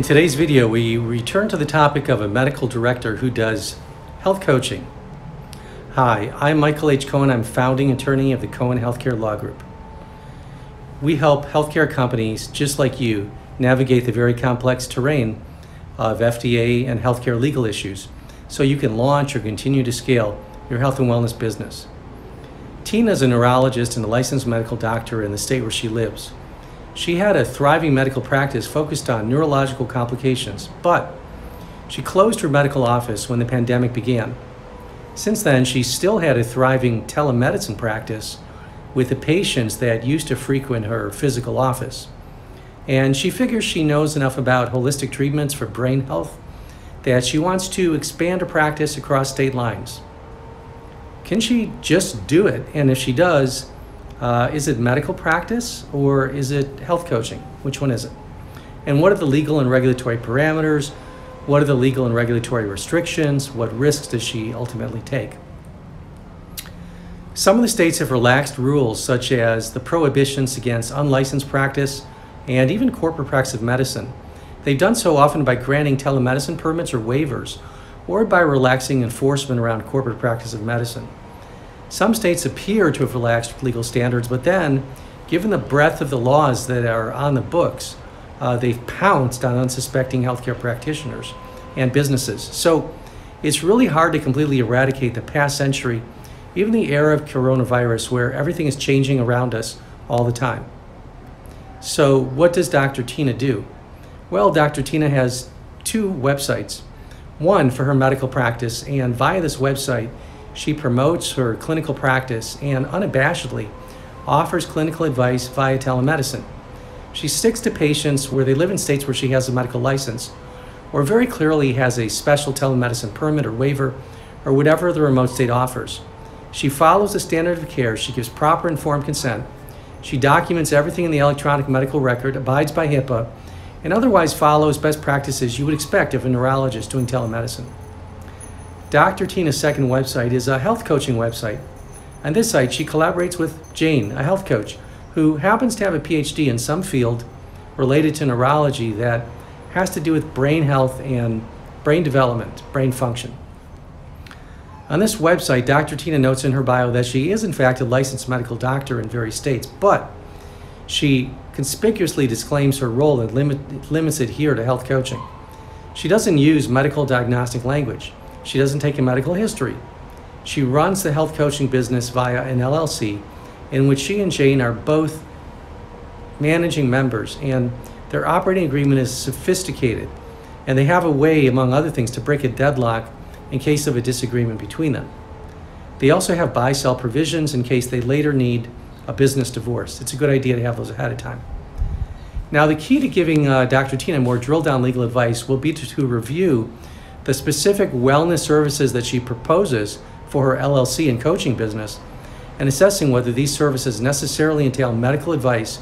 In today's video, we return to the topic of a medical director who does health coaching. Hi, I'm Michael H. Cohen. I'm founding attorney of the Cohen Healthcare Law Group. We help healthcare companies just like you navigate the very complex terrain of FDA and healthcare legal issues so you can launch or continue to scale your health and wellness business. Tina is a neurologist and a licensed medical doctor in the state where she lives. She had a thriving medical practice focused on neurological complications, but she closed her medical office when the pandemic began. Since then, she still had a thriving telemedicine practice with the patients that used to frequent her physical office. And she figures she knows enough about holistic treatments for brain health that she wants to expand her practice across state lines. Can she just do it? And if she does, uh, is it medical practice or is it health coaching? Which one is it? And what are the legal and regulatory parameters? What are the legal and regulatory restrictions? What risks does she ultimately take? Some of the states have relaxed rules, such as the prohibitions against unlicensed practice and even corporate practice of medicine. They've done so often by granting telemedicine permits or waivers, or by relaxing enforcement around corporate practice of medicine. Some states appear to have relaxed legal standards, but then, given the breadth of the laws that are on the books, uh, they've pounced on unsuspecting healthcare practitioners and businesses. So it's really hard to completely eradicate the past century, even the era of coronavirus, where everything is changing around us all the time. So, what does Dr. Tina do? Well, Dr. Tina has two websites one for her medical practice, and via this website, she promotes her clinical practice and unabashedly offers clinical advice via telemedicine. She sticks to patients where they live in states where she has a medical license, or very clearly has a special telemedicine permit or waiver, or whatever the remote state offers. She follows the standard of care, she gives proper informed consent, she documents everything in the electronic medical record, abides by HIPAA, and otherwise follows best practices you would expect of a neurologist doing telemedicine. Dr. Tina's second website is a health coaching website. On this site, she collaborates with Jane, a health coach, who happens to have a PhD in some field related to neurology that has to do with brain health and brain development, brain function. On this website, Dr. Tina notes in her bio that she is, in fact, a licensed medical doctor in various states, but she conspicuously disclaims her role and limit, limits it here to health coaching. She doesn't use medical diagnostic language. She doesn't take a medical history. She runs the health coaching business via an LLC in which she and Jane are both managing members, and their operating agreement is sophisticated. And they have a way, among other things, to break a deadlock in case of a disagreement between them. They also have buy sell provisions in case they later need a business divorce. It's a good idea to have those ahead of time. Now, the key to giving uh, Dr. Tina more drill down legal advice will be to, to review the specific wellness services that she proposes for her LLC and coaching business, and assessing whether these services necessarily entail medical advice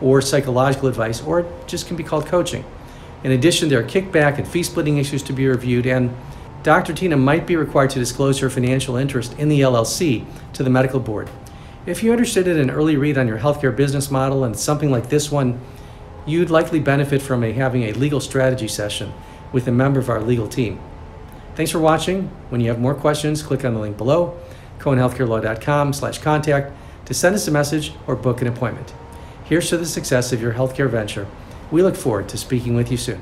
or psychological advice, or just can be called coaching. In addition, there are kickback and fee splitting issues to be reviewed, and Dr. Tina might be required to disclose her financial interest in the LLC to the medical board. If you're interested in an early read on your healthcare business model and something like this one, you'd likely benefit from a, having a legal strategy session with a member of our legal team. Thanks for watching. When you have more questions, click on the link below, cohenhealthcarelaw.com slash contact to send us a message or book an appointment. Here's to the success of your healthcare venture. We look forward to speaking with you soon.